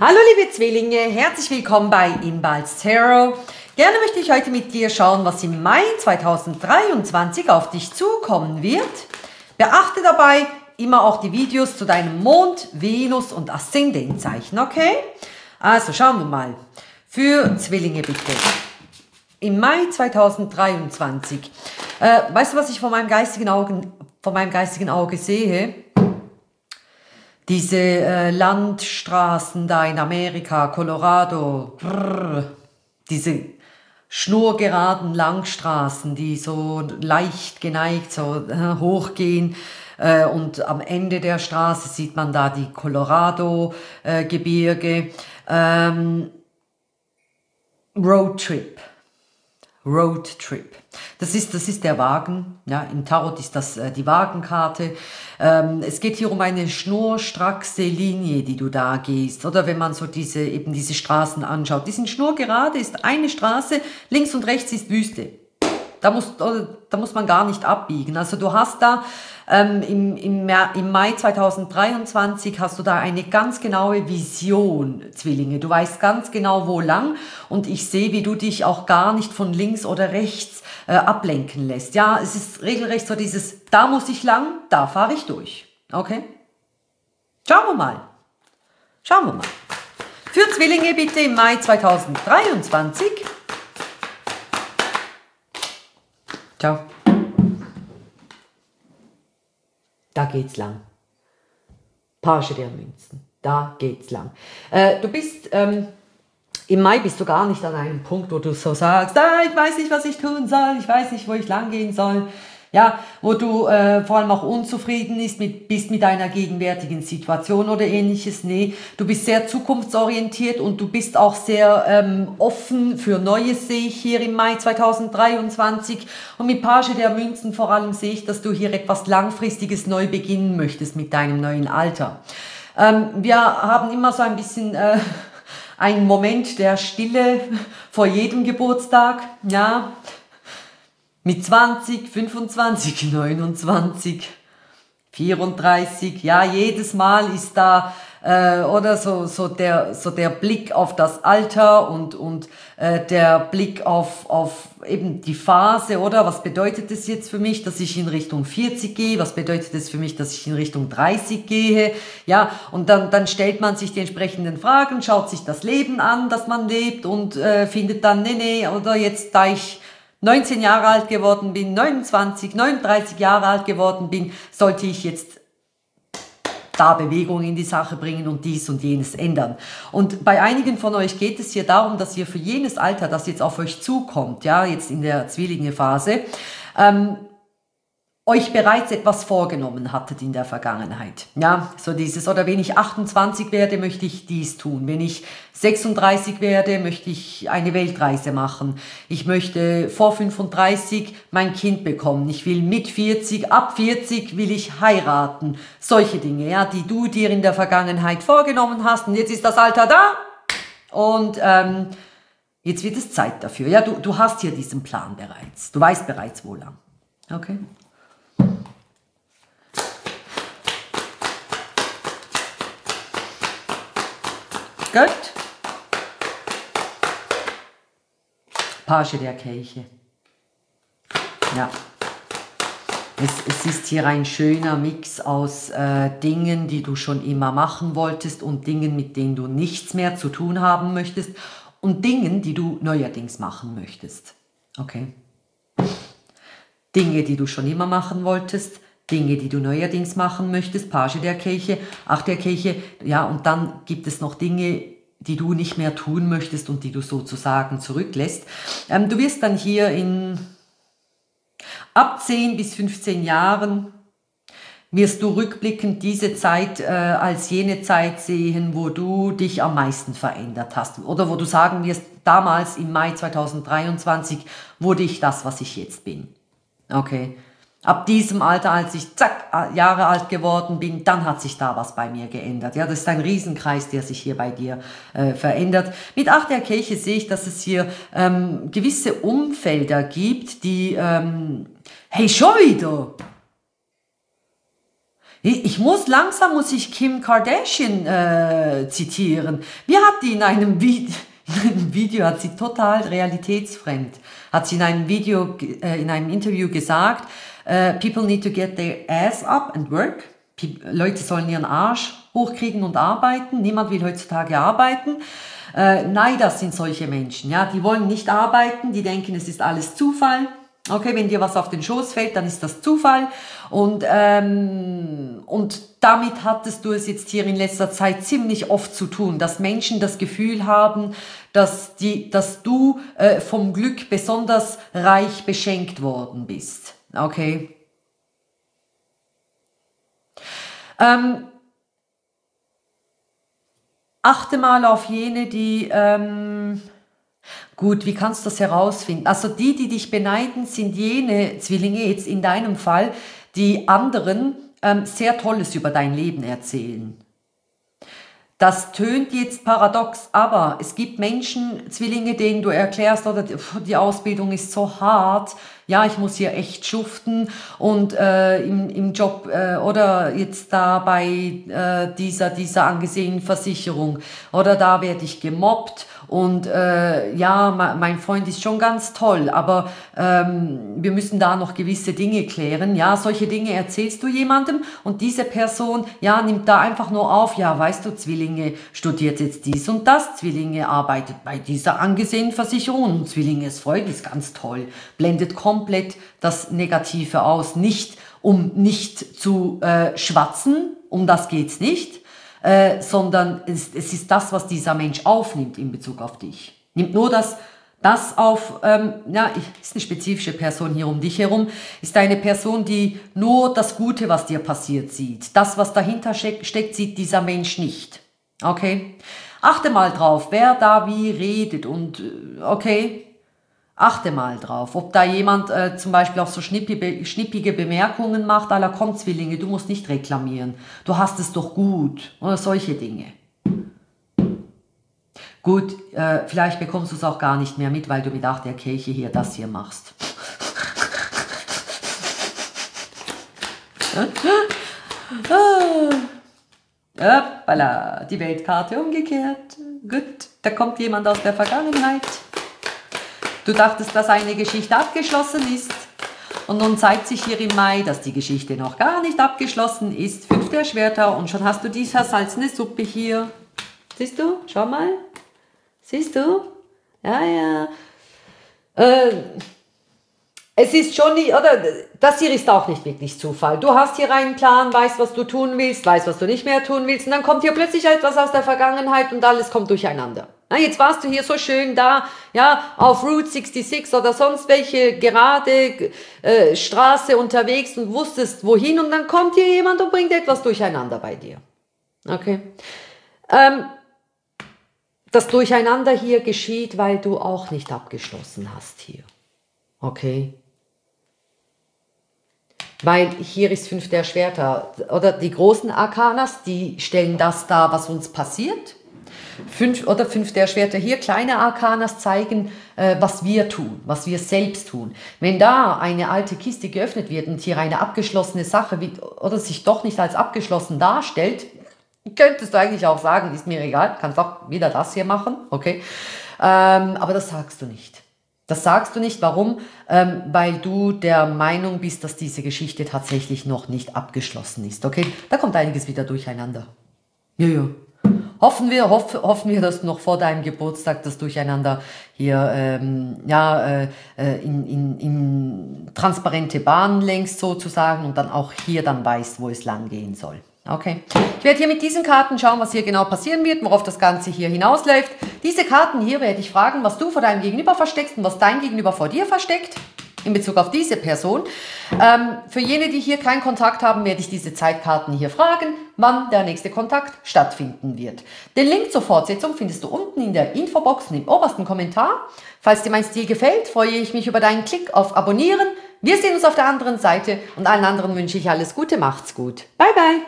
Hallo liebe Zwillinge, herzlich willkommen bei Inballs Tarot. Gerne möchte ich heute mit dir schauen, was im Mai 2023 auf dich zukommen wird. Beachte dabei immer auch die Videos zu deinem Mond, Venus und Aszendentzeichen, okay? Also schauen wir mal. Für Zwillinge bitte. Im Mai 2023. Äh, weißt du, was ich vor meinem geistigen, Augen, vor meinem geistigen Auge sehe? Diese äh, Landstraßen da in Amerika, Colorado, brrr, diese schnurgeraden Langstraßen, die so leicht geneigt so äh, hochgehen. Äh, und am Ende der Straße sieht man da die Colorado-Gebirge. Äh, ähm, Roadtrip. Roadtrip. Das ist, das ist der Wagen. Ja, Im Tarot ist das äh, die Wagenkarte. Ähm, es geht hier um eine schnurstracke Linie, die du da gehst. Oder wenn man so diese, eben diese Straßen anschaut. Die sind schnurgerade, ist eine Straße, links und rechts ist Wüste. Da muss, da muss man gar nicht abbiegen. Also du hast da ähm, im, im, im Mai 2023 hast du da eine ganz genaue Vision, Zwillinge. Du weißt ganz genau, wo lang und ich sehe, wie du dich auch gar nicht von links oder rechts äh, ablenken lässt. Ja, es ist regelrecht so dieses, da muss ich lang, da fahre ich durch. Okay? Schauen wir mal. Schauen wir mal. Für Zwillinge bitte im Mai 2023. Ciao. Da geht's lang. Page der Münzen. Da geht's lang. Äh, du bist, ähm, im Mai bist du gar nicht an einem Punkt, wo du so sagst, ah, ich weiß nicht, was ich tun soll, ich weiß nicht, wo ich lang gehen soll ja, wo du äh, vor allem auch unzufrieden ist mit, bist mit deiner gegenwärtigen Situation oder ähnliches. Nee, du bist sehr zukunftsorientiert und du bist auch sehr ähm, offen für Neues, sehe ich hier im Mai 2023. Und mit Page der Münzen vor allem sehe ich, dass du hier etwas Langfristiges neu beginnen möchtest mit deinem neuen Alter. Ähm, wir haben immer so ein bisschen... Äh, einen Moment der Stille vor jedem Geburtstag, ja, mit 20, 25, 29, 34, ja, jedes Mal ist da äh, oder so, so, der, so der Blick auf das Alter und, und äh, der Blick auf, auf eben die Phase, oder? Was bedeutet es jetzt für mich, dass ich in Richtung 40 gehe? Was bedeutet es für mich, dass ich in Richtung 30 gehe? Ja, und dann, dann stellt man sich die entsprechenden Fragen, schaut sich das Leben an, das man lebt und äh, findet dann, nee, nee, oder jetzt, da ich 19 Jahre alt geworden bin, 29, 39 Jahre alt geworden bin, sollte ich jetzt da Bewegung in die Sache bringen und dies und jenes ändern. Und bei einigen von euch geht es hier darum, dass ihr für jenes Alter, das jetzt auf euch zukommt, ja, jetzt in der Zwillinge-Phase, ähm, euch bereits etwas vorgenommen hattet in der Vergangenheit. Ja, so dieses, oder wenn ich 28 werde, möchte ich dies tun. Wenn ich 36 werde, möchte ich eine Weltreise machen. Ich möchte vor 35 mein Kind bekommen. Ich will mit 40, ab 40 will ich heiraten. Solche Dinge, ja, die du dir in der Vergangenheit vorgenommen hast. Und jetzt ist das Alter da. Und ähm, jetzt wird es Zeit dafür. Ja, du, du hast hier diesen Plan bereits. Du weißt bereits, wo lang. Okay? Gott. Page der Kelche. Ja. Es, es, ist hier ein schöner Mix aus äh, Dingen, die du schon immer machen wolltest und Dingen, mit denen du nichts mehr zu tun haben möchtest und Dingen, die du neuerdings machen möchtest. Okay. Dinge, die du schon immer machen wolltest, Dinge, die du neuerdings machen möchtest, Page der Kirche, Acht der Kirche, ja, und dann gibt es noch Dinge, die du nicht mehr tun möchtest und die du sozusagen zurücklässt. Ähm, du wirst dann hier in ab 10 bis 15 Jahren wirst du rückblickend diese Zeit äh, als jene Zeit sehen, wo du dich am meisten verändert hast. Oder wo du sagen wirst, damals im Mai 2023 wurde ich das, was ich jetzt bin. Okay. Ab diesem Alter, als ich zack, Jahre alt geworden bin, dann hat sich da was bei mir geändert. Ja, das ist ein Riesenkreis, der sich hier bei dir äh, verändert. Mit Acht der Kirche sehe ich, dass es hier ähm, gewisse Umfelder gibt, die, ähm, hey, schon wieder! Ich muss langsam muss ich Kim Kardashian äh, zitieren. Wie hat die in einem, Video, in einem Video hat sie total realitätsfremd, hat sie in einem Video, äh, in einem Interview gesagt, äh, people need to get their ass up and work. Leute sollen ihren Arsch hochkriegen und arbeiten. Niemand will heutzutage arbeiten. Äh, nein, das sind solche Menschen. Ja, die wollen nicht arbeiten. Die denken, es ist alles Zufall. Okay, wenn dir was auf den Schoß fällt, dann ist das Zufall. Und, ähm, und damit hattest du es jetzt hier in letzter Zeit ziemlich oft zu tun, dass Menschen das Gefühl haben, dass, die, dass du äh, vom Glück besonders reich beschenkt worden bist. Okay. Ähm, achte mal auf jene, die... Ähm, Gut, wie kannst du das herausfinden? Also die, die dich beneiden, sind jene Zwillinge jetzt in deinem Fall, die anderen ähm, sehr Tolles über dein Leben erzählen. Das tönt jetzt paradox, aber es gibt Menschen, Zwillinge, denen du erklärst, oder die Ausbildung ist so hart, ja, ich muss hier echt schuften und äh, im, im Job äh, oder jetzt da bei äh, dieser, dieser angesehenen Versicherung oder da werde ich gemobbt und äh, ja, mein Freund ist schon ganz toll, aber ähm, wir müssen da noch gewisse Dinge klären. Ja, solche Dinge erzählst du jemandem und diese Person, ja, nimmt da einfach nur auf, ja, weißt du, Zwillinge studiert jetzt dies und das, Zwillinge arbeitet bei dieser angesehenen Versicherung und Zwillinge ist Freund, ist ganz toll, blendet komplett das Negative aus, nicht um nicht zu äh, schwatzen, um das geht's nicht, äh, sondern es, es ist das, was dieser Mensch aufnimmt in Bezug auf dich. Nimmt nur das, das auf, ähm, ja, ist eine spezifische Person hier um dich herum, ist eine Person, die nur das Gute, was dir passiert, sieht. Das, was dahinter steckt, sieht dieser Mensch nicht. Okay? Achte mal drauf, wer da wie redet und äh, okay, Achte mal drauf, ob da jemand äh, zum Beispiel auch so schnippige, schnippige Bemerkungen macht, aller komm Zwillinge, du musst nicht reklamieren, du hast es doch gut oder solche Dinge. Gut, äh, vielleicht bekommst du es auch gar nicht mehr mit, weil du mit acht der Kirche hier das hier machst. Hoppala, die Weltkarte umgekehrt. Gut, da kommt jemand aus der Vergangenheit. Du dachtest, dass eine Geschichte abgeschlossen ist. Und nun zeigt sich hier im Mai, dass die Geschichte noch gar nicht abgeschlossen ist. Fünf der Schwerter und schon hast du die versalzene Suppe hier. Siehst du? Schau mal. Siehst du? Ja, ja. Äh, es ist schon nicht, oder das hier ist auch nicht wirklich Zufall. Du hast hier einen Plan, weißt, was du tun willst, weißt, was du nicht mehr tun willst, und dann kommt hier plötzlich etwas aus der Vergangenheit und alles kommt durcheinander. Na, jetzt warst du hier so schön da, ja, auf Route 66 oder sonst welche gerade äh, Straße unterwegs und wusstest wohin und dann kommt hier jemand und bringt etwas durcheinander bei dir. Okay. Ähm, das Durcheinander hier geschieht, weil du auch nicht abgeschlossen hast hier. Okay. Weil hier ist fünf der Schwerter. Oder die großen Arkanas, die stellen das dar, was uns passiert. Fünf oder fünf der Schwerter hier, kleine Arkanas zeigen, äh, was wir tun, was wir selbst tun. Wenn da eine alte Kiste geöffnet wird und hier eine abgeschlossene Sache wie, oder sich doch nicht als abgeschlossen darstellt, könntest du eigentlich auch sagen, ist mir egal, kannst auch wieder das hier machen, okay. Ähm, aber das sagst du nicht. Das sagst du nicht. Warum? Ähm, weil du der Meinung bist, dass diese Geschichte tatsächlich noch nicht abgeschlossen ist. Okay? Da kommt einiges wieder durcheinander. Ja, ja. Hoffen wir, hoff, hoffen wir, dass noch vor deinem Geburtstag das Durcheinander hier ähm, ja, äh, äh, in, in, in transparente Bahnen längst sozusagen und dann auch hier dann weißt, wo es lang gehen soll. Okay. Ich werde hier mit diesen Karten schauen, was hier genau passieren wird, worauf das Ganze hier hinausläuft. Diese Karten hier werde ich fragen, was du vor deinem Gegenüber versteckst und was dein Gegenüber vor dir versteckt in Bezug auf diese Person. Ähm, für jene, die hier keinen Kontakt haben, werde ich diese Zeitkarten hier fragen, wann der nächste Kontakt stattfinden wird. Den Link zur Fortsetzung findest du unten in der Infobox und im obersten Kommentar. Falls dir mein Stil gefällt, freue ich mich über deinen Klick auf Abonnieren. Wir sehen uns auf der anderen Seite und allen anderen wünsche ich alles Gute, macht's gut. Bye bye.